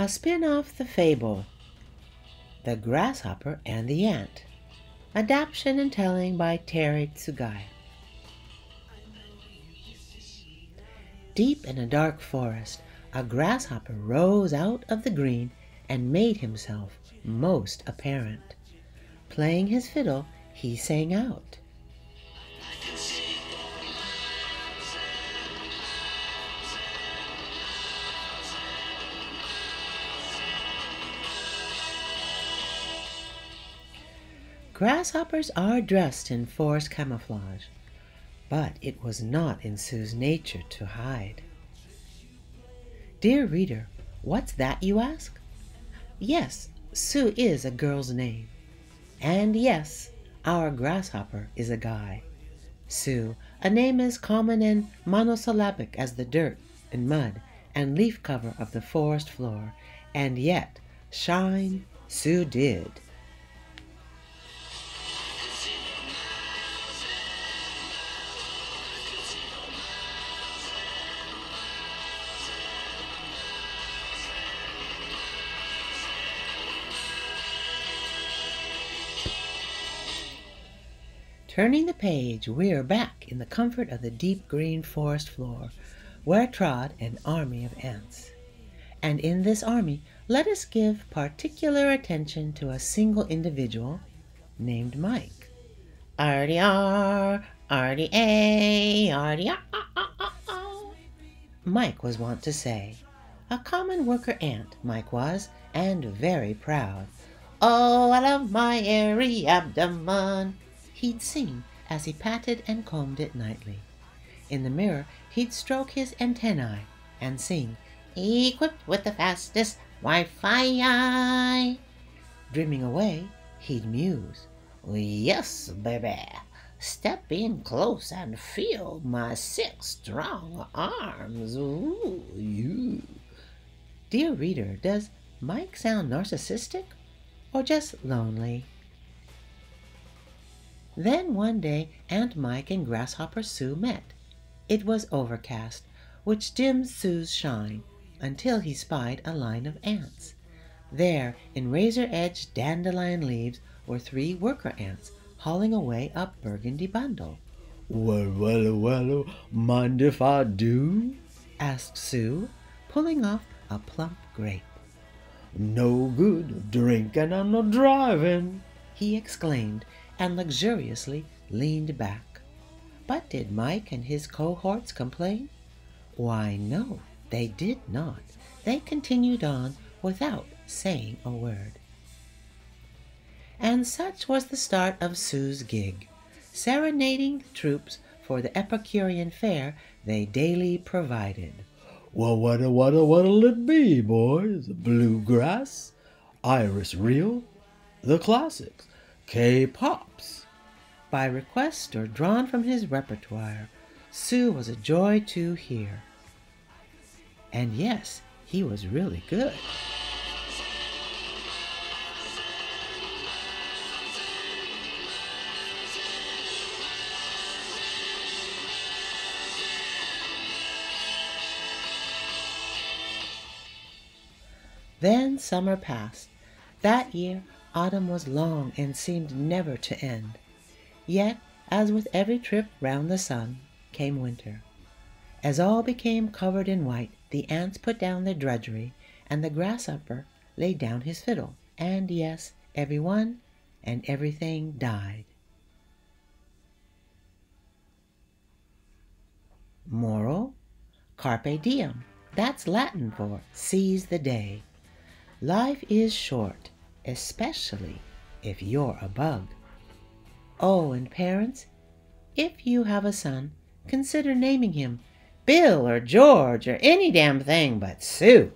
A spin off the fable The Grasshopper and the Ant. Adaptation and telling by Terri Tsugai. Deep in a dark forest, a grasshopper rose out of the green and made himself most apparent. Playing his fiddle, he sang out. Grasshoppers are dressed in forest camouflage, but it was not in Sue's nature to hide. Dear reader, what's that you ask? Yes, Sue is a girl's name. And yes, our grasshopper is a guy. Sue, a name as common and monosyllabic as the dirt and mud and leaf cover of the forest floor, and yet shine Sue did. Turning the page, we are back in the comfort of the deep green forest floor, where trod an army of ants. And in this army, let us give particular attention to a single individual named Mike. Arty R, arty A, arty ah, ah, ah. Mike was wont to say. A common worker ant, Mike was, and very proud. Oh, I love my airy abdomen he'd sing as he patted and combed it nightly. In the mirror, he'd stroke his antennae and sing, Equipped with the fastest Wi-Fi. Dreaming away, he'd muse, Yes, baby, step in close and feel my six strong arms. Ooh, you. Dear reader, does Mike sound narcissistic or just lonely? Then one day Ant Mike and Grasshopper Sue met. It was overcast, which dimmed Sue's shine, until he spied a line of ants. There, in razor-edged dandelion leaves, were three worker ants hauling away a burgundy bundle. Well, well, well, mind if I do? asked Sue, pulling off a plump grape. No good drinking and no driving, he exclaimed and luxuriously leaned back. But did Mike and his cohorts complain? Why, no, they did not. They continued on without saying a word. And such was the start of Sue's gig, serenading the troops for the Epicurean fare they daily provided. Well, what what what'll it be, boys? Bluegrass, Irish reel, the classics, K-pops. By request or drawn from his repertoire, Sue was a joy to hear. And yes, he was really good. Then summer passed. That year Autumn was long and seemed never to end. Yet, as with every trip round the sun, came winter. As all became covered in white, the ants put down their drudgery, and the grasshopper laid down his fiddle, and yes, every one and everything died. Moral Carpe diem. That's Latin for seize the day. Life is short especially if you're a bug. Oh, and parents, if you have a son, consider naming him Bill or George or any damn thing but Sue.